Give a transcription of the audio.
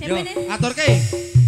Yo, Temene. aturke.